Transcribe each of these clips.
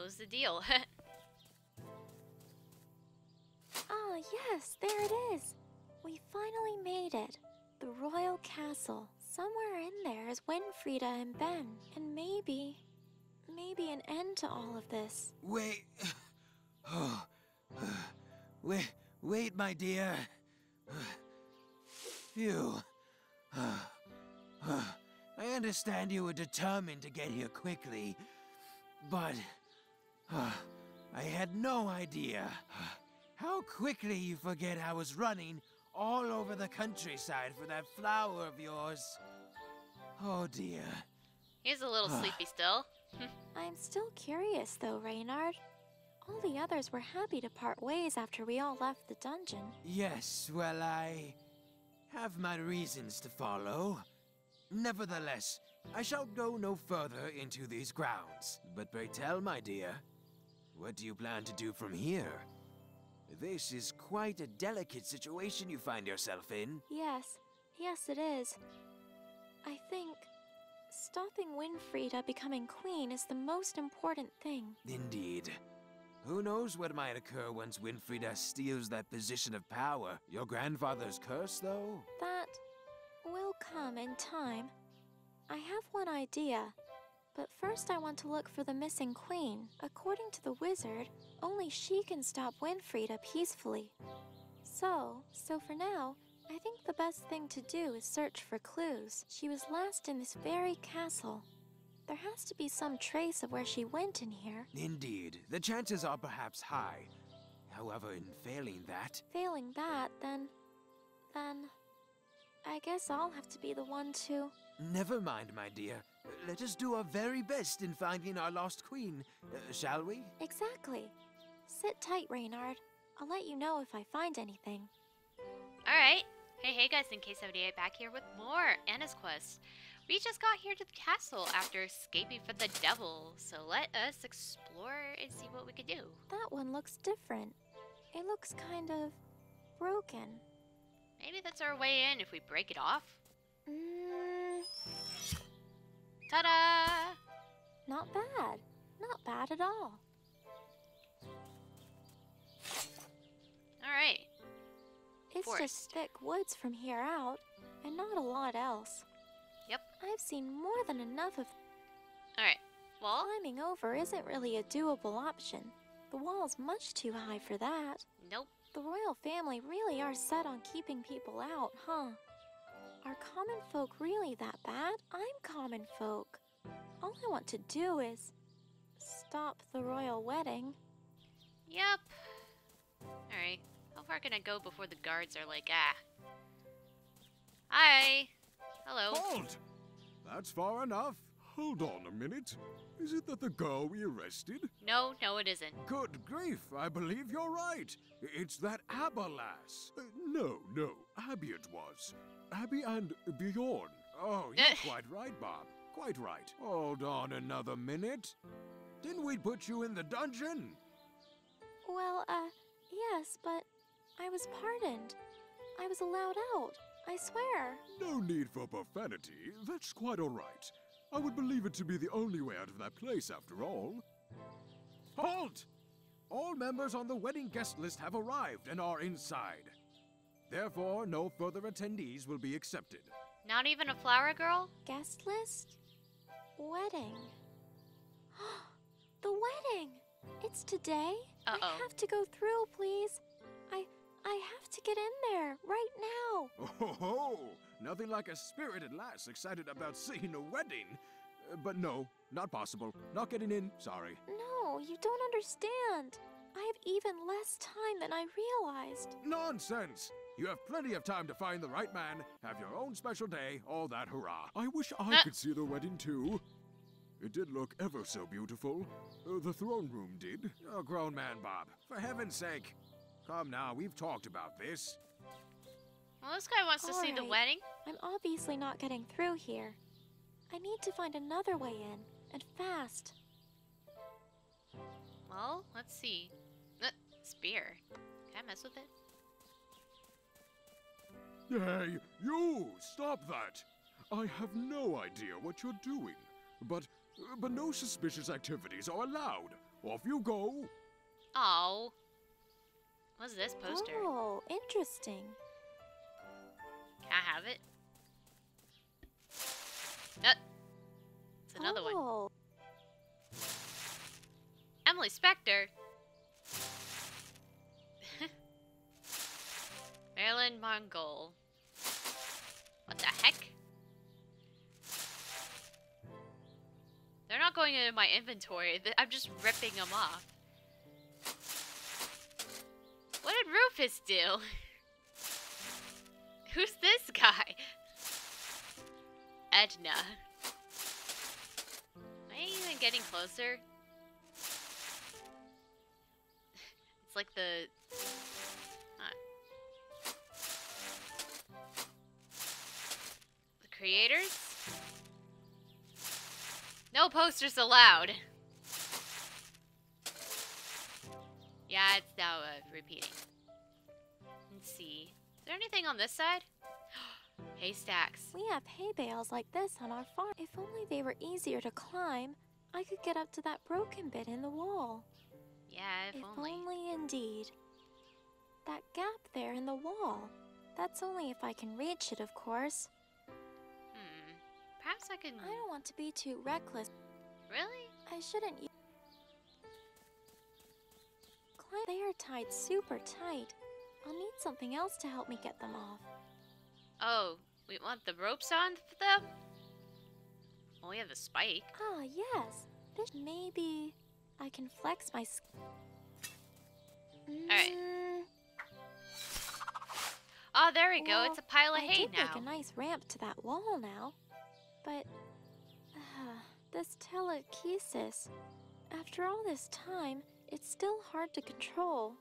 close the deal. Ah, yes, there it is. We finally made it. The royal castle. Somewhere in there is Winfriede and Ben. And maybe, maybe an end to all of this. Wait. Oh. Wait, wait, my dear. Phew. I understand you were determined to get here quickly, but I had no idea how quickly you forget I was running all over the countryside for that flower of yours. Oh dear. He's a little sleepy still. I'm still curious, though, Reynard. All the others were happy to part ways after we all left the dungeon. Yes, well, I have my reasons to follow. Nevertheless, I shall go no further into these grounds. But pray tell, my dear, what do you plan to do from here? This is quite a delicate situation you find yourself in. Yes, yes, it is. I think stopping Winfriede becoming queen is the most important thing. Indeed. Who knows what might occur once Winfriede steals that position of power? Your grandfather's curse, though? That will come in time. I have one idea, but first I want to look for the missing queen. According to the wizard, only she can stop Winfriede peacefully. So, so for now, I think the best thing to do is search for clues. She was last in this very castle. There has to be some trace of where she went in here. Indeed. The chances are perhaps high. However, in failing that, Failing that, then. then. I guess I'll have to be the one to. never mind, my dear. Let us do our very best in finding our lost queen, uh, shall we? Exactly. Sit tight, Reynard. I'll let you know if I find anything. Alright. Hey, hey guys, Ninkay 78 back here with more Anna's Quest. We just got here to the castle after escaping from the devil, so let us explore and see what we can do. That one looks different. It looks kind of broken. Maybe that's our way in if we break it off. Mmm, Ta-da! not bad. Not bad at all. Alright. It's Forest. just thick woods from here out, and not a lot else. Yep. I've seen more than enough of Alright. Well, climbing over isn't really a doable option. The wall's much too high for that. nope. The royal family really are set on keeping people out, huh? Are common folk really that bad? I'm common folk. All I want to do is stop the royal wedding. Yep. Alright. How far can I go before the guards are like, ah? Hi. Hello. Halt! That's far enough. Hold on a minute. Is it that the girl we arrested? No, no, it isn't. Good grief, I believe you're right. It's that Abba lass. Uh, no, no, Abby it was. Abby and Bjorn. Oh, you're quite right, Bob. Quite right. Hold on another minute. Didn't we put you in the dungeon? Well, uh, yes, but I was pardoned. I was allowed out. I swear. No need for profanity. That's quite all right. I would believe it to be the only way out of that place, after all. Halt! All members on the wedding guest list have arrived and are inside. Therefore, no further attendees will be accepted. Not even a flower girl? Guest list? Wedding. the wedding! It's today? I Uh-oh. have to go through, please. I have to get in there right now. Oh ho! Nothing like a spirited lass excited about seeing a wedding. Uh, but no, not possible. Not getting in, sorry. No, you don't understand. I have even less time than I realized. Nonsense! You have plenty of time to find the right man, have your own special day, all that hurrah. I wish I Ah. could see the wedding too. It did look ever so beautiful. Uh, the throne room did. Oh, grown man, Bob. For heaven's sake. Come now, we've talked about this. Well, this guy wants to see the wedding. I'm obviously not getting through here. I need to find another way in, and fast. Well, let's see. Uh, spear. Can I mess with it? Hey, you! Stop that! I have no idea what you're doing, but but no suspicious activities are allowed. Off you go. Oh. This poster? Oh, interesting. Can I have it? Uh, it's another one. oh, Emily Spector. Marilyn Mongol. What the heck? They're not going into my inventory. I'm just ripping them off. What did Rufus do? Who's this guy? Edna. Am I even getting closer? It's like the. The creators? No posters allowed. Yeah, it's now uh, repeating. Let's see. Is there anything on this side? Haystacks. we have hay bales like this on our farm. If only they were easier to climb, I could get up to that broken bit in the wall. Yeah, if, If only. only indeed. That gap there in the wall. That's only if I can reach it, of course. Hmm. Perhaps I can. I don't want to be too reckless. Really? I shouldn't. They are tied super tight. I'll need something else to help me get them off. Oh, we want the ropes on for them? Well, we have a spike. Ah, yes. This maybe I can flex my. sk- Alright. Mm, Oh, there we go. It's a pile of I hay did now. make a nice ramp to that wall now, but uh, this telekinesis. After all this time, it's still hard to control.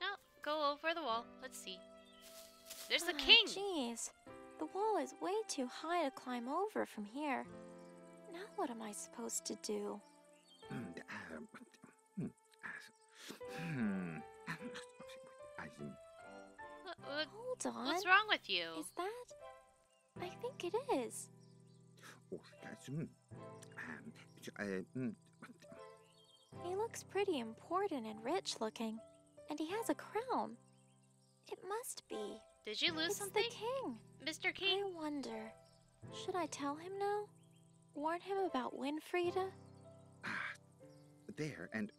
No, go over the wall. Let's see. There's the Ah, king. Jeez, the wall is way too high to climb over from here. Now what am I supposed to do? Hmm, um, hmm, hmm, I think What- what- Hold on. what's wrong with you? Is that? I think it is. He looks pretty important and rich looking, and he has a crown. It must be. Did you lose it's something, the king. Mr. King? I wonder, should I tell him now? Warn him about Winfriede? ah, there and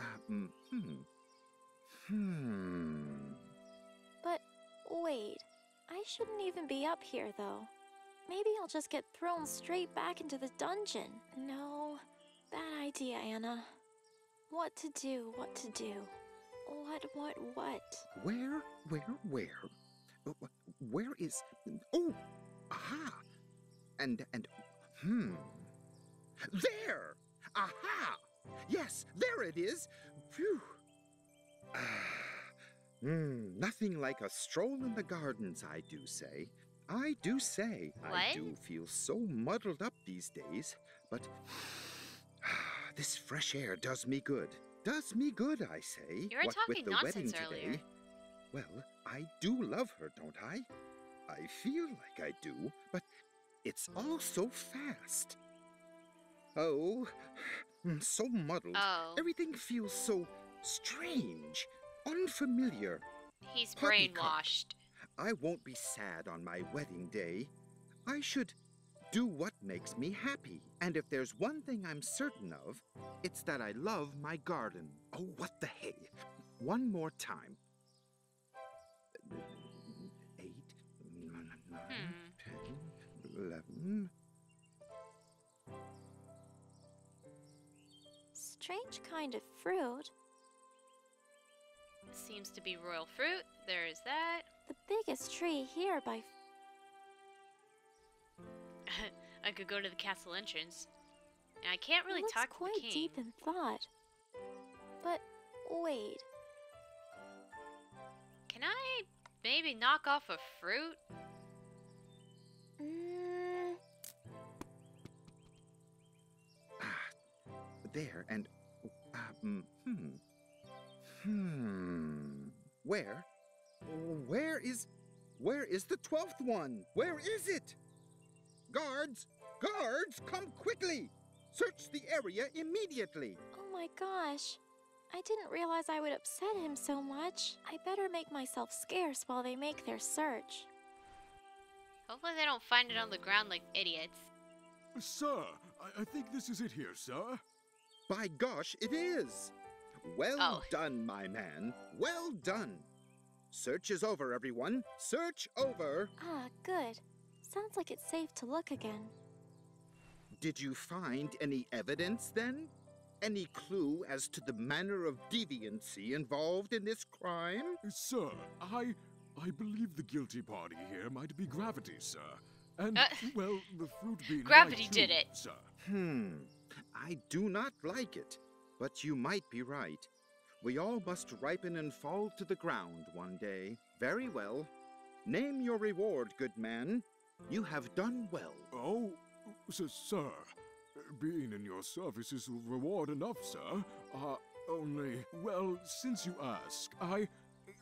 uh, hmm, hmm, hmm. But wait, I shouldn't even be up here though. Maybe I'll just get thrown straight back into the dungeon. No, bad idea, Anna. What to do, what to do. What, what, what? Where, where, where? Uh, Where is? Oh, aha! And and hmm. There! Aha! Yes, there it is. Phew. Ah, Hmm, nothing like a stroll in the gardens, I do say. I do say. What? I do feel so muddled up these days, but this fresh air does me good. Does me good, I say. You were what talking with the nonsense wedding earlier. today. Well, I do love her, don't I? I feel like I do, but it's all so fast. Oh, I'm so muddled. Oh, Everything feels so strange, unfamiliar. he's brainwashed. I won't be sad on my wedding day. I should do what makes me happy. And if there's one thing I'm certain of, it's that I love my garden. Oh, what the hey! One more time. Eight, nine, Hmm. ten, eleven. Strange kind of fruit. Seems to be royal fruit. There is that. The biggest tree here by. I could go to the castle entrance. And I can't really looks talk to quite the king. deep in thought. But wait, Can I maybe knock off a fruit? mm, Ah, there and uh, mm, hmm, hmm. Where? Where is? Where is the twelfth one? Where is it? Guards! Guards! Come quickly! Search the area immediately. Oh my gosh. I didn't realize I would upset him so much. I better make myself scarce while they make their search. Hopefully they don't find it on the ground like idiots. Sir, I, I think this is it here, sir. By gosh, it is. Well Oh. done, my man. Well done. Search is over, everyone. Search over. Ah, good. Sounds like it's safe to look again. Did you find any evidence then? Any clue as to the manner of deviancy involved in this crime? Sir, I I believe the guilty party here might be gravity, sir. And, Uh, well, the fruit being Gravity right, did too, it. Sir. Hmm. I do not like it, but you might be right. We all must ripen and fall to the ground one day. Very well. Name your reward, good man. You have done well. Oh, sir, sir. Being in your service is reward enough, sir. Uh, only, well, since you ask, I...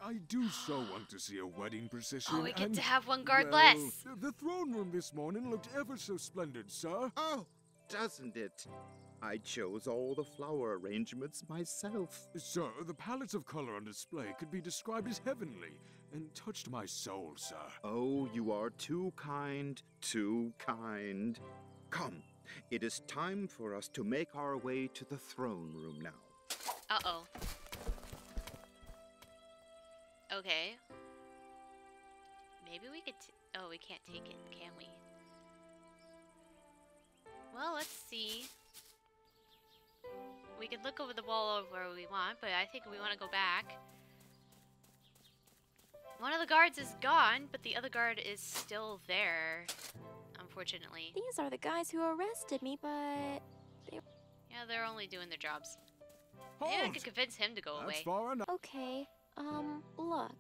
I do so want to see a wedding procession. Oh, we get and, to have one guard well, less. The throne room this morning looked ever so splendid, sir. Oh, doesn't it? I chose all the flower arrangements myself. Sir, the palettes of color on display could be described as heavenly and touched my soul, sir. Oh, you are too kind, too kind. Come, it is time for us to make our way to the throne room now. Uh-oh. Okay. Maybe we could t Oh, we can't take it, can we? Well, let's see. We could look over the wall of where we want, but I think we want to go back. One of the guards is gone, but the other guard is still there, unfortunately. These are the guys who arrested me, but Yeah, they're only doing their jobs. Maybe I could convince him to go That's away. far enough. okay. Um, look.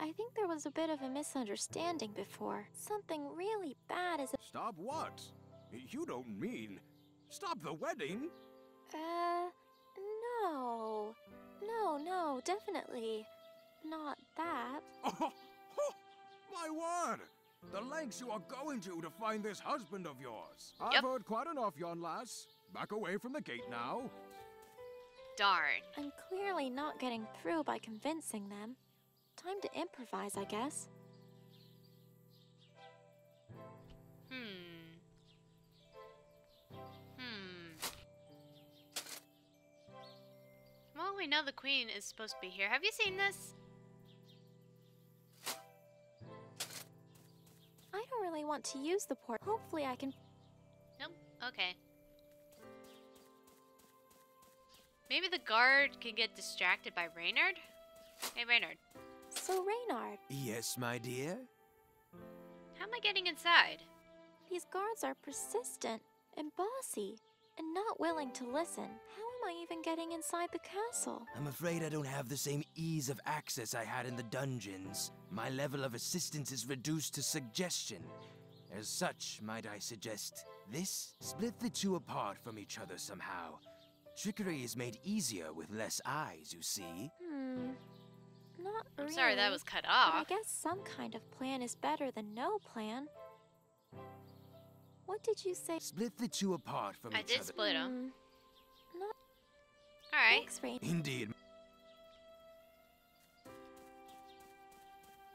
I think there was a bit of a misunderstanding before. Something really bad is. Stop what? You don't mean. Stop the wedding? Uh, no. No, no, definitely. Not that. Oh, oh, my word! The lengths you are going to to find this husband of yours. I've heard quite enough, yon lass. Back away from the gate now. Darn. I'm clearly not getting through by convincing them. Time to improvise, I guess. Hmm. Hmm. Well, we know the queen is supposed to be here. Have you seen this? I don't really want to use the port. Hopefully, I can. Nope. Okay. Maybe the guard can get distracted by Reynard? Hey, Reynard. So, Reynard, Yes, my dear? How am I getting inside? these guards are persistent and bossy and not willing to listen. How am I even getting inside the castle? I'm afraid I don't have the same ease of access I had in the dungeons. My level of assistance is reduced to suggestion. As such, might I suggest this? Split the two apart from each other somehow. Trickery is made easier with less eyes, you see. Hmm. Not I'm really. sorry that was cut But I guess some kind of plan is better than no plan. What did you say? Split the two apart from I each did other. split 'em. Hmm, Not Alright. thanks, Rain. Indeed.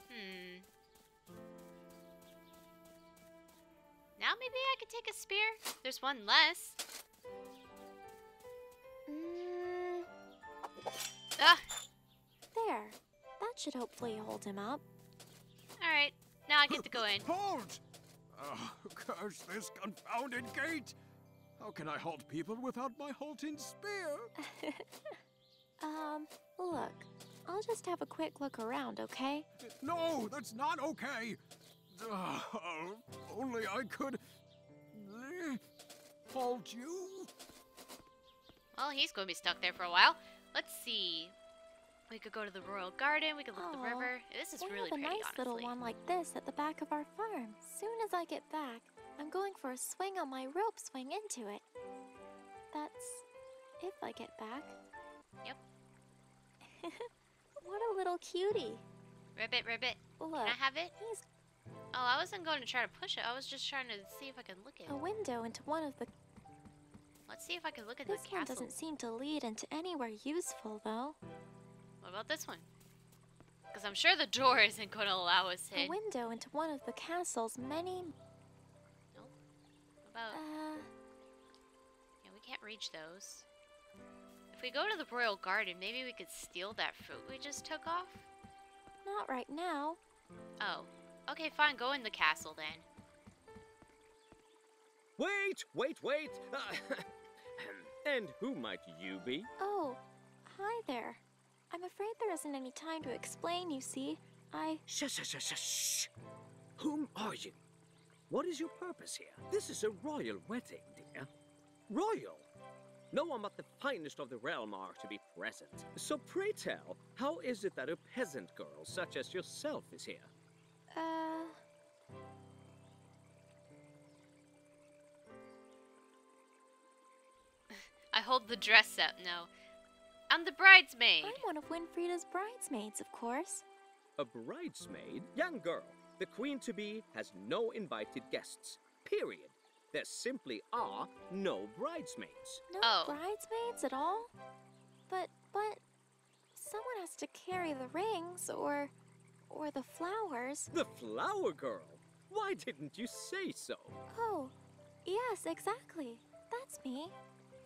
Hmm. Now maybe I could take a spear? There's one less. Mm, Ah! there. That should hopefully hold him up. Alright. Now I get to go in. Hold! Oh, curse this confounded gate! How can I halt people without my halting spear? Um, look. I'll just have a quick look around, okay? No, that's not okay! Oh, only I could... eh, halt you? Well, he's going to be stuck there for a while. Let's see. We could go to the royal garden. We could look at the river. This is we really have a pretty, nice honestly. little one like this at the back of our farm. Soon as I get back, I'm going for a swing on my rope swing into it. That's if I get back. Yep. what a little cutie. Ribbit, ribbit. Look, Can I have it? he's Oh, I wasn't going to try to push it. I was just trying to see if I could look it. a window into one of the Let's see if I can look at This the one castle. doesn't seem to lead into anywhere useful, though. What about this one? Because I'm sure the door isn't going to allow us in. A window into one of the castle's many. What about? Uh, Yeah, we can't reach those. If we go to the royal garden, maybe we could steal that fruit we just took off. not right now. Oh, okay, fine. Go in the castle then. Wait, wait, wait! Uh, and who might you be? Oh, hi there. I'm afraid there isn't any time to explain, you see. I. Shush, shush, shush, shush! Whom are you? What is your purpose here? This is a royal wedding, dear. Royal! No one but the finest of the realm are to be present. So pray tell, how is it that a peasant girl such as yourself is here? Uh. I hold the dress up. No, I'm the bridesmaid. I'm one of Winfriede's bridesmaids, of course. A bridesmaid? Young girl, the queen to be has no invited guests. Period. There simply are no bridesmaids. No Oh. bridesmaids at all? But, but. Someone has to carry the rings, or. or the flowers. The flower girl? Why didn't you say so? Oh, yes, exactly. That's me.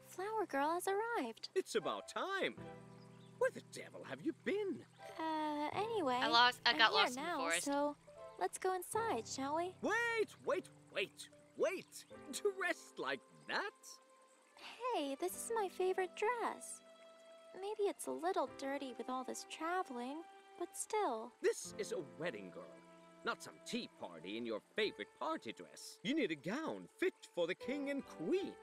Flower girl has arrived. It's about time. Where the devil have you been? Uh, anyway. I lost. I I'm got here lost in now, the forest. So, let's go inside, shall we? Wait, wait, wait, wait. Dressed like that? Hey, this is my favorite dress. Maybe it's a little dirty with all this traveling, but still. This is a wedding girl, not some tea party in your favorite party dress. You need a gown fit for the king and queen.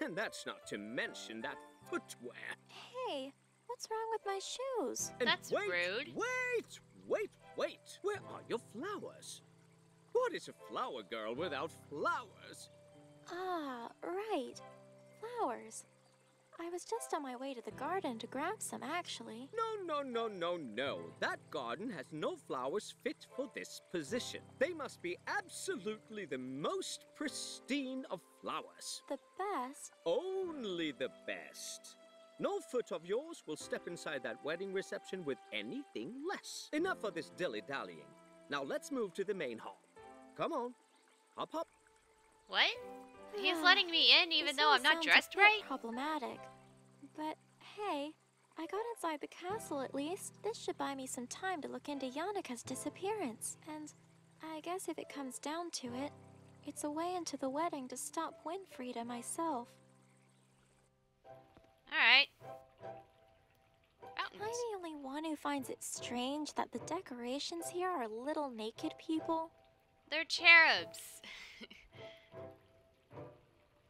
And that's not to mention that footwear. Hey, what's wrong with my shoes? And That's wait, rude. Wait, wait, wait. Where are your flowers? What is a flower girl without flowers? Ah, right. Flowers. I was just on my way to the garden to grab some, actually. No, no, no, no, no. That garden has no flowers fit for this position. They must be absolutely the most pristine of flowers. The best? Only the best. No foot of yours will step inside that wedding reception with anything less. Enough of this dilly dallying. Now let's move to the main hall. Come on. Hop, hop. What? He's letting me in even This though I'm not sounds a dressed bit right? Problematic. But hey, I got inside the castle at least. This should buy me some time to look into Yannicka's disappearance. And I guess if it comes down to it, it's a way into the wedding to stop Winfriede myself. Alright. Am I the only one who finds it strange that the decorations here are little naked people? They're cherubs.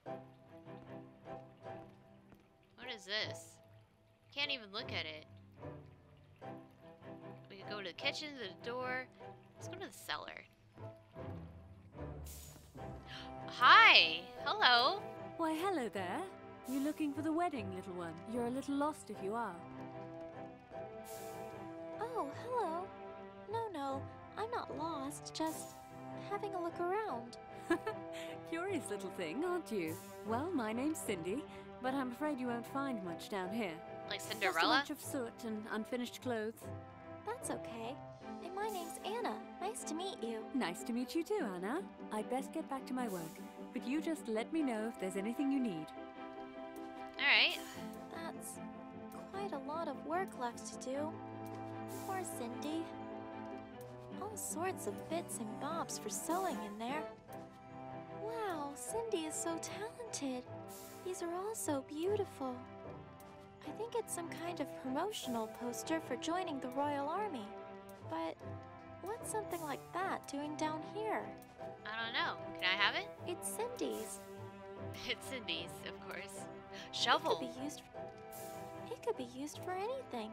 what is this? Can't even look at it. We could go to the kitchen, to the door. Let's go to the cellar. Hi! Hello! Why, hello there. You looking for the wedding, little one? You're a little lost if you are. Oh, hello. No, no, I'm not lost, just having a look around. Curious little thing, aren't you? Well, my name's Cindy, but I'm afraid you won't find much down here. Like Cinderella? Just a bunch of soot and unfinished clothes. That's okay. And my name's Anna. Nice to meet you. Nice to meet you too, Anna. I'd best get back to my work, but you just let me know if there's anything you need. Quite a lot of work left to do. Poor Cindy. All sorts of bits and bobs for sewing in there. Wow, Cindy is so talented. These are all so beautiful. I think it's some kind of promotional poster for joining the Royal Army. But what's something like that doing down here? I don't know. Can I have it? It's Cindy's. It's Cindy's, of course. It Shovel. could be used. It could be used for anything.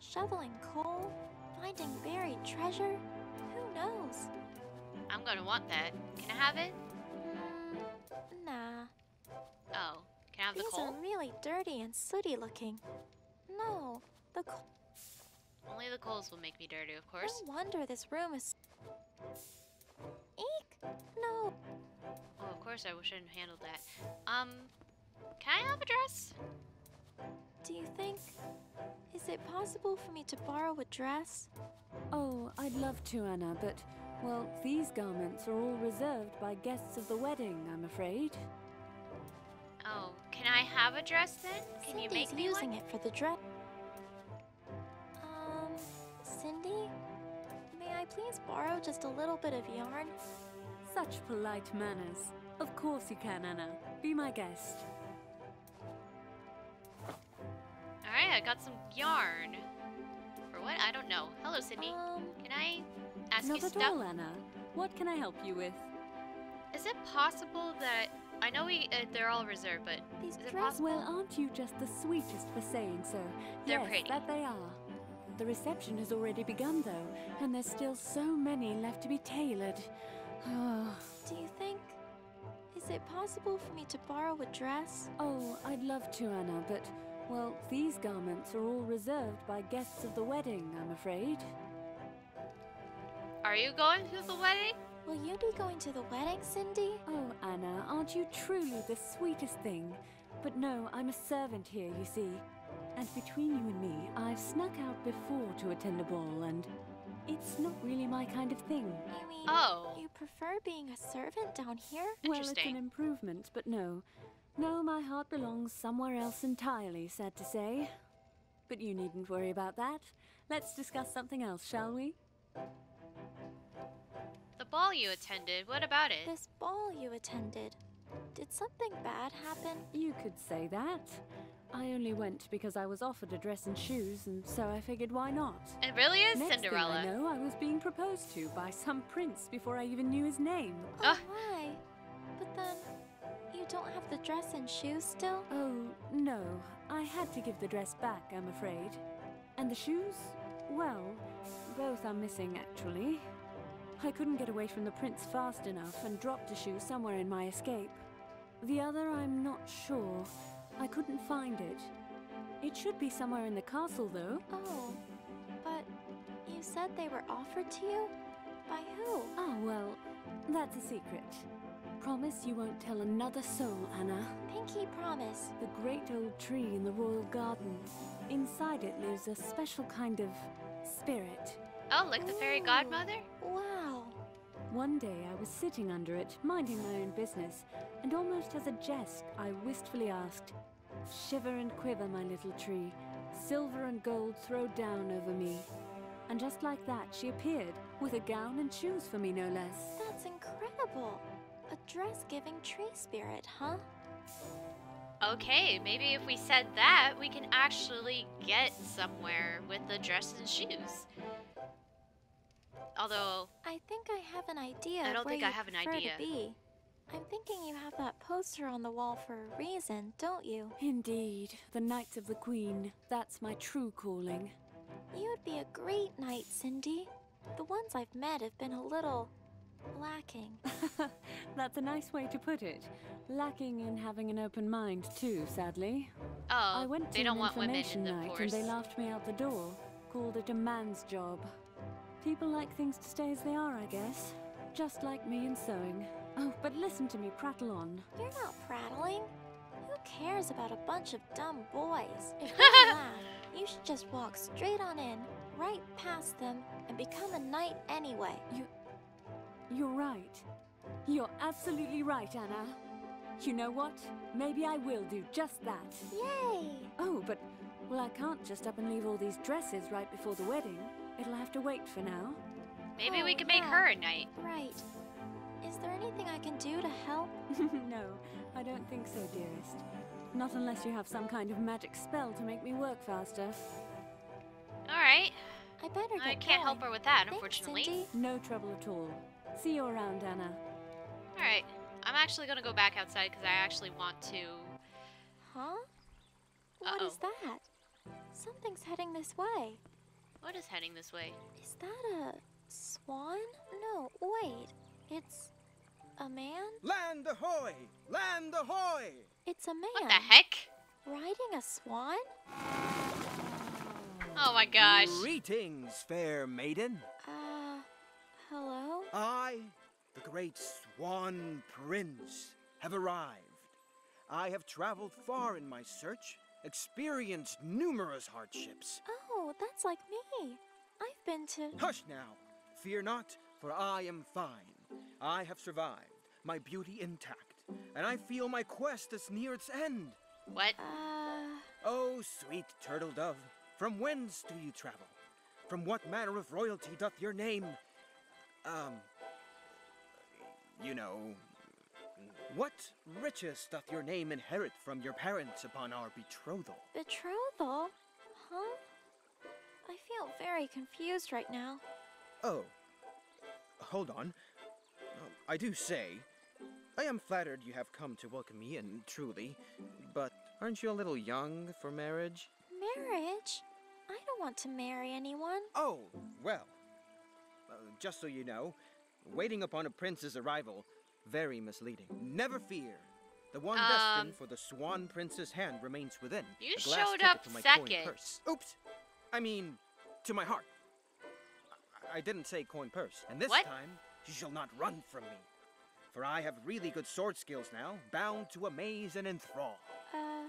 Shoveling coal, finding buried treasure. Who knows? I'm gonna want that. Can I have it? Mm, nah. Oh. Can I have the coal? These are really dirty and sooty looking. No, the coal. Only the coals will make me dirty, of course. No wonder this room is. Eek! No. Oh, of course I shouldn't have handled that. Um, Can I have a dress? Do you think. Is it possible for me to borrow a dress? Oh, I'd love to, Anna, but, well, these garments are all reserved by guests of the wedding, I'm afraid. Oh, can I have a dress then? Can you make me using one? it for the dress. Um, Cindy? May I please borrow just a little bit of yarn? Such polite manners. Of course you can, Anna. Be my guest. Alright, I got some yarn. For what? I don't know. Hello, Sydney. Um, Can I ask Not you at stuff? all, Anna. What can I help you with? Is it possible that I know we uh, they're all reserved, but these Is it dresses. possible- Well, aren't you just the sweetest for saying so? They're yes, pretty. that they are. The reception has already begun, though, and there's still so many left to be tailored. Oh, Do you think. Is it possible for me to borrow a dress? oh, I'd love to, Anna, but, well, these garments are all reserved by guests of the wedding, I'm afraid. are you going to the wedding? Will you be going to the wedding, Cindy? Oh, Anna, aren't you truly the sweetest thing? But no, I'm a servant here, you see. And between you and me, I've snuck out before to attend a ball, and it's not really my kind of thing. You mean. Oh. You prefer being a servant down here? Well, it's an improvement, but no. No, my heart belongs somewhere else entirely, sad to say. But you needn't worry about that. Let's discuss something else, shall we? The ball you attended, what about it? This ball you attended. Did something bad happen? You could say that. I only went because I was offered a dress and shoes, and so I figured why not? It really is Next Cinderella. thing I know, I was being proposed to by some prince before I even knew his name. Oh, Ugh. why? But then. Don't have the dress and shoes still? Oh, no. I had to give the dress back, I'm afraid. And the shoes? Well, both are missing, actually. I couldn't get away from the prince fast enough and dropped a shoe somewhere in my escape. The other, I'm not sure. I couldn't find it. It should be somewhere in the castle, though. Oh. But. You said they were offered to you? By who? Ah, well, that's a secret. Promise you won't tell another soul, Anna. Pinky promise. The great old tree in the royal garden. Inside it lives a special kind of spirit. Oh, like the fairy godmother? Wow. One day I was sitting under it, minding my own business, and almost as a jest, I wistfully asked, Shiver and quiver, my little tree, silver and gold throw down over me. And just like that, she appeared, with a gown and shoes for me, no less. That's incredible. A dress giving tree spirit, huh? Okay, maybe if we said that, we can actually get somewhere with the dress and shoes. Although, I think I have an idea. I don't think I have an idea. To be. I'm thinking you have that poster on the wall for a reason, don't you? Indeed, the Knights of the Queen. That's my true calling. You would be a great knight, Cindy. The ones I've met have been a little lacking. That's a nice way to put it. Lacking in having an open mind, too, sadly. oh, I went to they don't an want women in information the knight force. and they laughed me out the door. Called it a man's job. People like things to stay as they are, I guess. Just like me in sewing. Oh, but listen to me prattle on. You're not prattling. Who cares about a bunch of dumb boys? If they laugh, you should just walk straight on in, right past them, and become a knight anyway. You. You're right. You're absolutely right, Anna. You know what? Maybe I will do just that. Yay! Oh, but. Well, I can't just up and leave all these dresses right before the wedding. It'll have to wait for now. Maybe we Oh, could make yeah. her a knight. Right. Is there anything I can do to help? no, I don't think so, dearest. Not unless you have some kind of magic spell to make me work faster. Alright, I better get I can't help her with that, Thanks, unfortunately. Cindy. No trouble at all. See you around, Anna. Alright, I'm actually gonna go back outside because I actually want to. Huh? What is that? Something's heading this way. What is heading this way? Is that a swan? No, wait. It's a man? Land ahoy! Land ahoy! It's a man. What the heck? Riding a swan? Oh my gosh. Greetings, fair maiden. Hello? I, the great Swan Prince, have arrived. I have traveled far in my search, experienced numerous hardships. Oh, that's like me. I've been to. Hush now! Fear not, for I am fine. I have survived, my beauty intact, and I feel my quest is near its end. What? Uh. Oh, sweet turtle dove, from whence do you travel? From what manner of royalty doth your name. Um. You know. What riches doth your name inherit from your parents upon our betrothal? Betrothal? Huh? I feel very confused right now. Oh. Hold on. Um, I do say, I am flattered you have come to welcome me in, truly, but aren't you a little young for marriage? Marriage? I don't want to marry anyone. Oh, well. Uh, just so you know, waiting upon a prince's arrival, very misleading. Never fear. The one destined Um, for the Swan Prince's hand remains within. You showed up to my second. purse. Oops. I mean, to my heart. I, I didn't say coin purse. And this What? time, you shall not run from me. For I have really good sword skills now, bound to amaze and enthrall. Uh.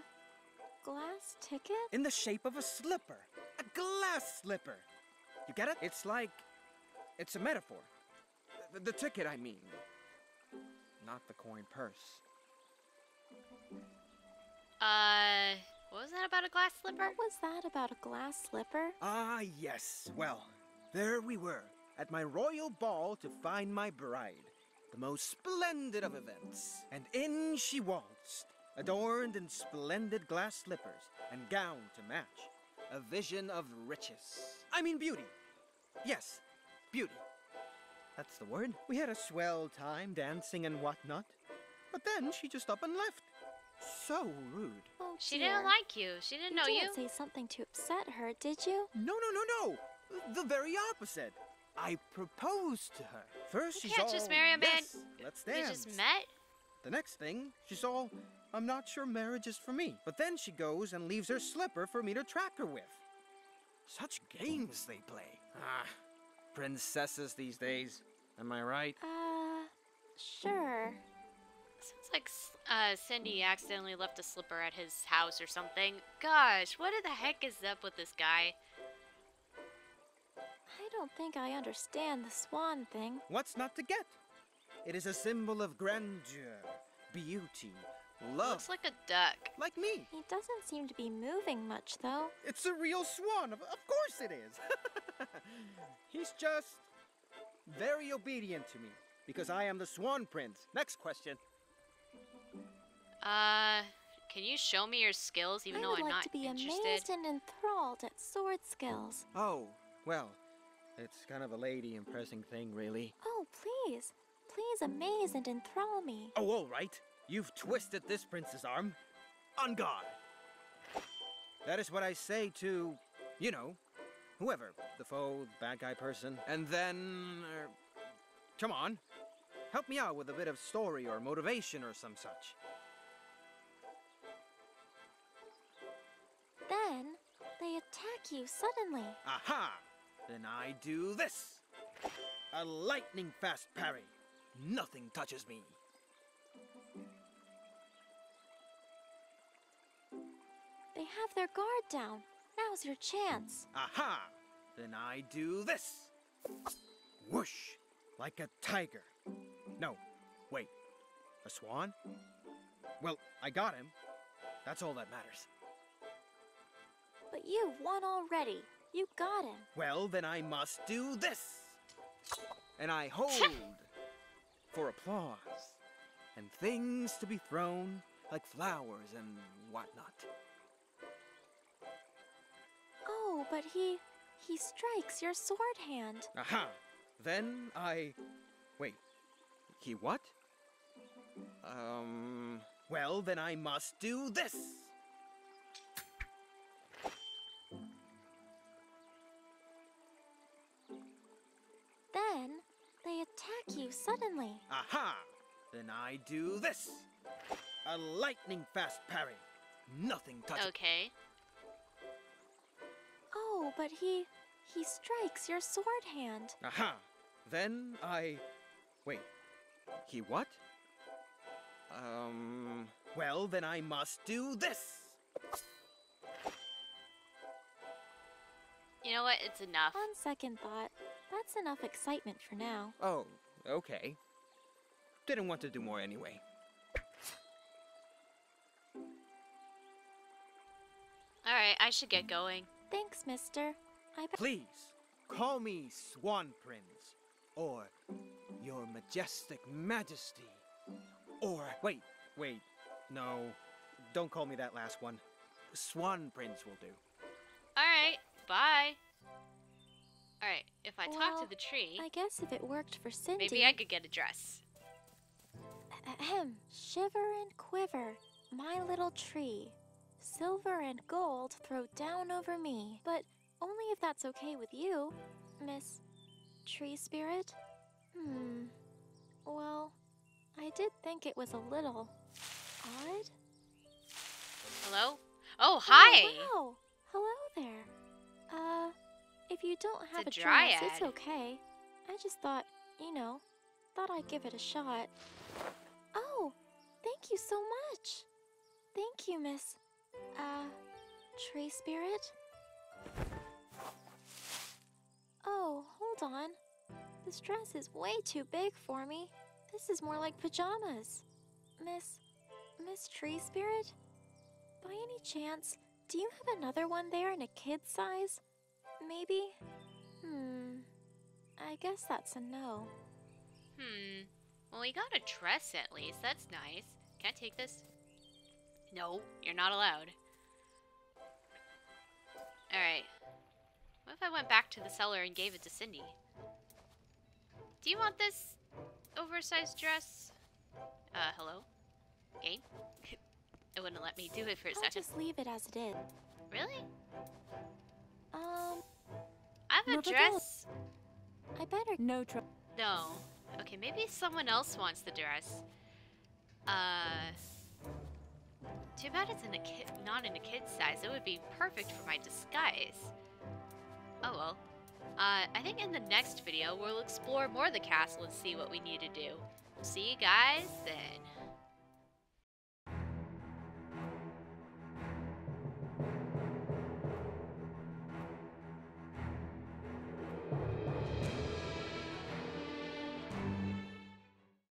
Glass ticket? In the shape of a slipper. A glass slipper. You get it? It's like. It's a metaphor. The, the ticket, I mean. Not the coin purse. Uh, what was that about a glass slipper? What was that about a glass slipper? Ah, yes. Well, there we were, at my royal ball to find my bride. The most splendid of events. And in she waltzed, adorned in splendid glass slippers and gown to match. A vision of riches. I mean, beauty. Yes, beauty. That's the word. We had a swell time dancing and whatnot. But then she just up and left. So rude. Oh, She dear. didn't like you. She didn't You know you. didn't say something to upset her, did you? No, no, no, no. The very opposite. I proposed to her. First, You she's can't all, just marry a man "Yes, let's You dance. just met? The next thing, she's all, I'm not sure marriage is for me. But then she goes and leaves her slipper for me to track her with. Such games they play. Ah, princesses these days. Am I right? Uh. Sure. Sounds like uh, Cindy accidentally left a slipper at his house or something. Gosh, what the heck is up with this guy? I don't think I understand the swan thing. What's not to get? It is a symbol of grandeur, beauty, love. Looks like a duck. like me. He doesn't seem to be moving much, though. It's a real swan. Of, of course it is. He's just very obedient to me because I am the Swan Prince. Next question. Uh, can you show me your skills even I though would I'm like not to be interested? amazed and enthralled at sword skills. Oh, well, it's kind of a lady impressing thing, really. Oh, please. Please amaze and enthrall me. Oh, all right. You've twisted this prince's arm. On guard. That is what I say to, you know, whoever. The foe, the bad guy person. And then. er, come on. Help me out with a bit of story or motivation or some such. Then, they attack you suddenly. Aha! Then I do this. A lightning fast parry. Nothing touches me. They have their guard down. Now's your chance. Aha! Then I do this. Whoosh! Like a tiger. No, wait. A swan? Well, I got him. That's all that matters. But you've won already. You got him. Well, then I must do this. And I hold for applause and things to be thrown like flowers and whatnot. Oh, but he. he strikes your sword hand. Aha! Then I. Wait. He what? Um. Well, then I must do this! Then, they attack you suddenly. Aha! Then I do this! A lightning fast parry. Nothing touches. Okay. Oh, but he. he strikes your sword hand. Aha! Then I. Wait. He what? Um. Well, then I must do this. You know what? It's enough. On second thought, that's enough excitement for now. Oh, okay. Didn't want to do more anyway. Alright, I should get going. Thanks, mister. I bet. Please, call me Swan Prince, or Your Majestic Majesty, or wait, wait, no, don't call me that last one. Swan Prince will do. Alright, bye. Alright, if I talk to the tree, I guess if it worked for Cindy. maybe I could get a dress. Ahem. Shiver and quiver, my little tree. Silver and gold throw down over me, but only if that's okay with you, Miss Tree Spirit. Hmm. Well, I did think it was a little odd. Hello? Oh, hi! Oh, wow. Hello there. Uh, if you don't have a a, dress, it's okay. I just thought, you know, thought I'd give it a shot. Oh, thank you so much. Thank you, Miss. Uh, Tree Spirit? Oh, hold on. This dress is way too big for me. This is more like pajamas. Miss. Miss Tree Spirit? By any chance, do you have another one there in a kid's size? Maybe? Hmm. I guess that's a no. Hmm. Well, we got a dress at least. That's nice. Can I take this? No, you're not allowed. Alright. What if I went back to the cellar and gave it to Cindy? Do you want this oversized dress? Uh, hello? Game? it wouldn't let me do it for a I'll second. just leave it as it is. Really? Um, I have a dress. I better. No trouble. No. Okay, maybe someone else wants the dress. Uh. Too bad it's in a kid, not in a kid's size. It would be perfect for my disguise. Oh well. Uh, I think in the next video we'll explore more of the castle and see what we need to do. See you guys then.